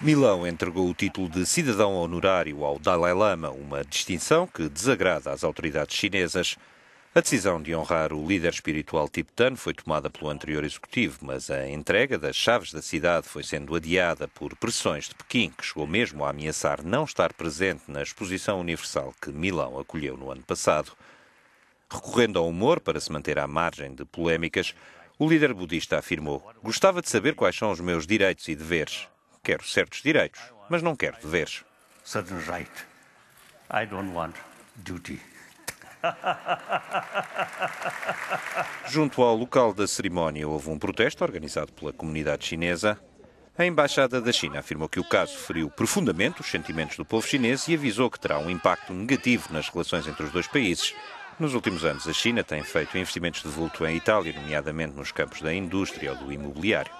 Milão entregou o título de cidadão honorário ao Dalai Lama, uma distinção que desagrada às autoridades chinesas. A decisão de honrar o líder espiritual tibetano foi tomada pelo anterior executivo, mas a entrega das chaves da cidade foi sendo adiada por pressões de Pequim, que chegou mesmo a ameaçar não estar presente na exposição universal que Milão acolheu no ano passado. Recorrendo ao humor para se manter à margem de polémicas, o líder budista afirmou: Gostava de saber quais são os meus direitos e deveres. Quero certos direitos, mas não quero deveres. Certain right. I don't want duty. Junto ao local da cerimónia houve um protesto organizado pela comunidade chinesa. A embaixada da China afirmou que o caso feriu profundamente os sentimentos do povo chinês e avisou que terá um impacto negativo nas relações entre os dois países. Nos últimos anos, a China tem feito investimentos de vulto em Itália, nomeadamente nos campos da indústria ou do imobiliário.